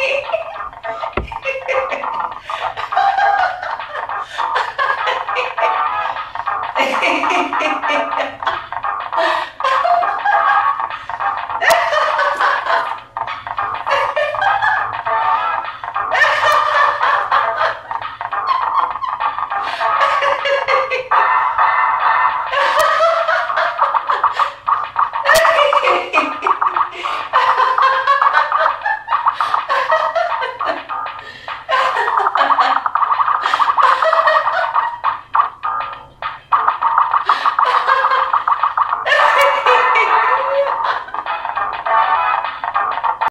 Ha ha ha ha!